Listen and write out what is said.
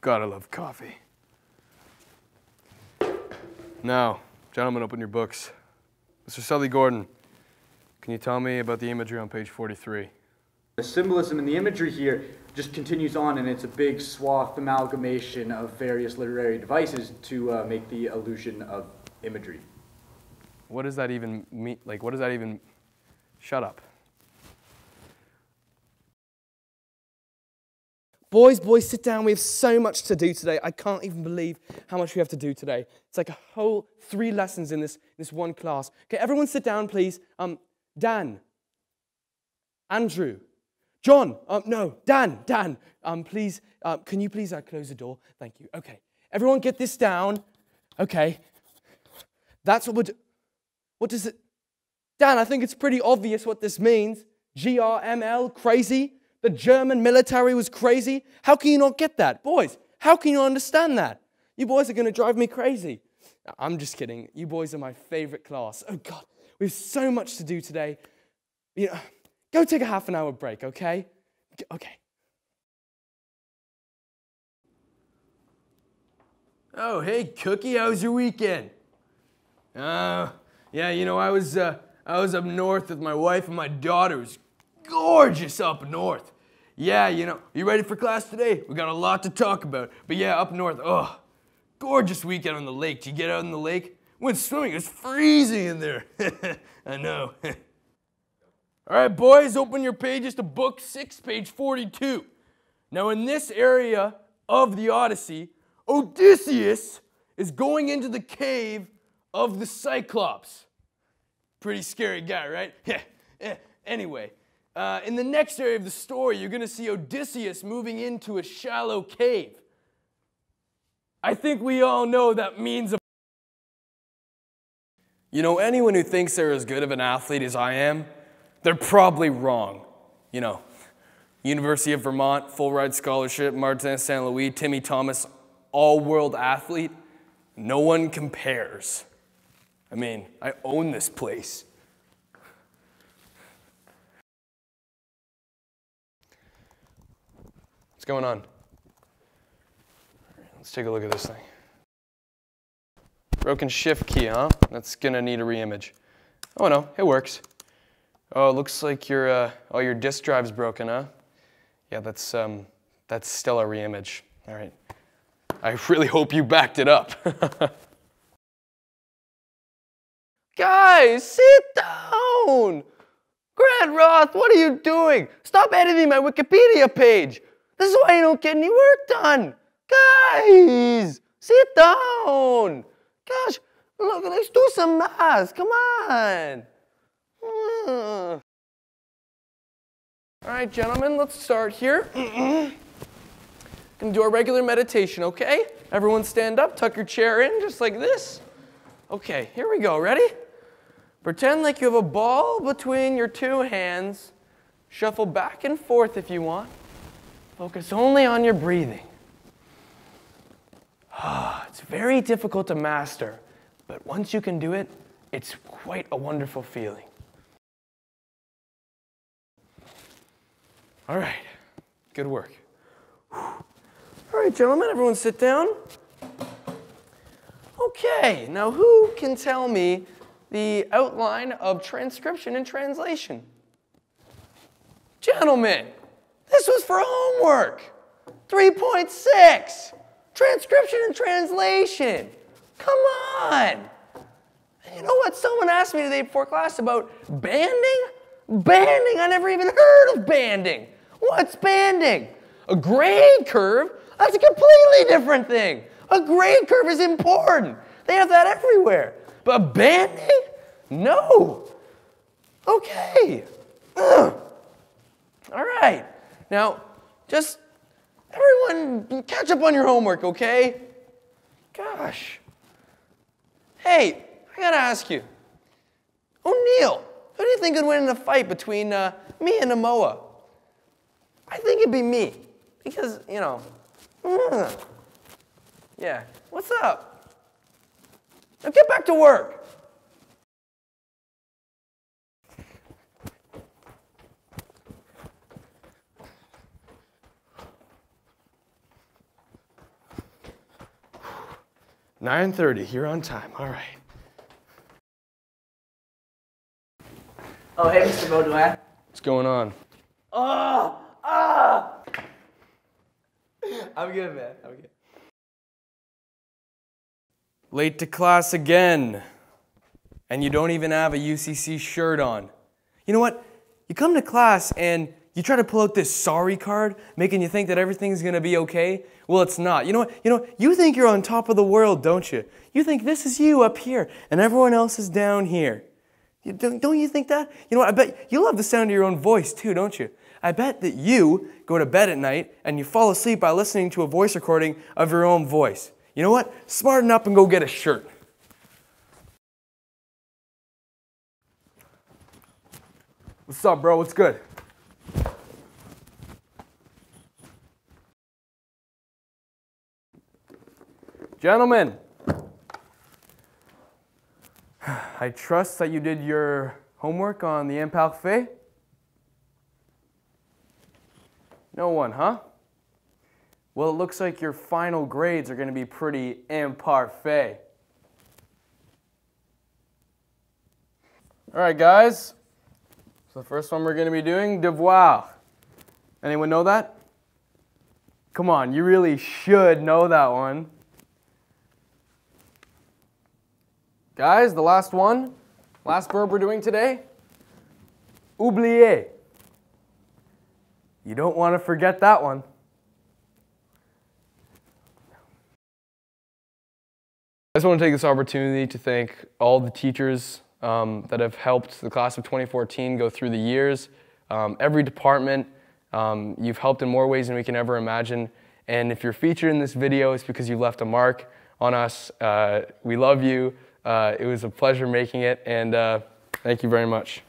Gotta love coffee. Now, gentlemen, open your books. Mr. Sully Gordon, can you tell me about the imagery on page 43? The symbolism and the imagery here just continues on, and it's a big swath amalgamation of various literary devices to uh, make the illusion of imagery. What does that even mean? Like, what does that even. Shut up. Boys, boys, sit down. We have so much to do today. I can't even believe how much we have to do today. It's like a whole three lessons in this, this one class. Okay, everyone sit down, please. Um, Dan, Andrew, John, um, no, Dan, Dan, um, please, um, can you please uh, close the door? Thank you. Okay, everyone get this down. Okay, that's what we're What does it? Dan, I think it's pretty obvious what this means. GRML, crazy. The German military was crazy. How can you not get that? Boys, how can you understand that? You boys are going to drive me crazy. I'm just kidding. You boys are my favorite class. Oh, God, we have so much to do today. You know, go take a half an hour break, okay? Okay. Oh, hey, Cookie, how was your weekend? Uh, yeah, you know, I was, uh, I was up north with my wife and my daughter. It was gorgeous up north. Yeah, you know, you ready for class today? We got a lot to talk about. But yeah, up north, oh, gorgeous weekend on the lake. Did you get out in the lake? Went swimming, it was freezing in there. I know. All right, boys, open your pages to book six, page 42. Now, in this area of the Odyssey, Odysseus is going into the cave of the Cyclops. Pretty scary guy, right? Yeah. Anyway, uh, in the next area of the story, you're going to see Odysseus moving into a shallow cave. I think we all know that means a you know, anyone who thinks they're as good of an athlete as I am, they're probably wrong. You know, University of Vermont, full ride scholarship, Martin St. Louis, Timmy Thomas, all world athlete. No one compares. I mean, I own this place. Going on? Let's take a look at this thing. Broken shift key, huh? That's gonna need a reimage. Oh no, it works. Oh, it looks like your uh, oh your disk drive's broken, huh? Yeah, that's um, that's still a reimage. All right. I really hope you backed it up. Guys, sit down. Grant Roth, what are you doing? Stop editing my Wikipedia page. This is why you don't get any work done. Guys, sit down. Gosh, look, let's do some math. Come on. Hmm. All right, gentlemen, let's start here. Gonna do our regular meditation, okay? Everyone stand up, tuck your chair in, just like this. Okay, here we go. Ready? Pretend like you have a ball between your two hands. Shuffle back and forth if you want. Focus only on your breathing. Ah, it's very difficult to master, but once you can do it, it's quite a wonderful feeling. All right, good work. All right, gentlemen, everyone sit down. Okay, now who can tell me the outline of transcription and translation? Gentlemen, this was for homework. 3.6. Transcription and translation. Come on. You know what? Someone asked me today before class about banding. Banding? I never even heard of banding. What's banding? A grade curve? That's a completely different thing. A grade curve is important. They have that everywhere. But banding? No. Okay. Ugh. All right. Now, just everyone catch up on your homework, okay? Gosh. Hey, I gotta ask you. O'Neill, who do you think would win in a fight between uh, me and Amoa? I think it'd be me. Because, you know, mm. yeah. What's up? Now get back to work. 9.30, you're on time, all right. Oh, hey, Mr. Baudouin. What's going on? Oh, ah! I'm good, man. I'm good. Late to class again. And you don't even have a UCC shirt on. You know what? You come to class and you try to pull out this sorry card, making you think that everything's gonna be okay. Well, it's not. You know what? You know, you think you're on top of the world, don't you? You think this is you up here and everyone else is down here. You, don't, don't you think that? You know what? I bet you love the sound of your own voice too, don't you? I bet that you go to bed at night and you fall asleep by listening to a voice recording of your own voice. You know what? Smarten up and go get a shirt. What's up, bro? What's good? Gentlemen, I trust that you did your homework on the imparfait. No one, huh? Well, it looks like your final grades are going to be pretty imparfait. All right, guys. So the first one we're going to be doing, devoir. Anyone know that? Come on, you really should know that one. Guys, the last one, last verb we're doing today, oublier. You don't want to forget that one. I just want to take this opportunity to thank all the teachers um, that have helped the class of 2014 go through the years. Um, every department, um, you've helped in more ways than we can ever imagine. And if you're featured in this video, it's because you left a mark on us. Uh, we love you. Uh, it was a pleasure making it, and uh, thank you very much.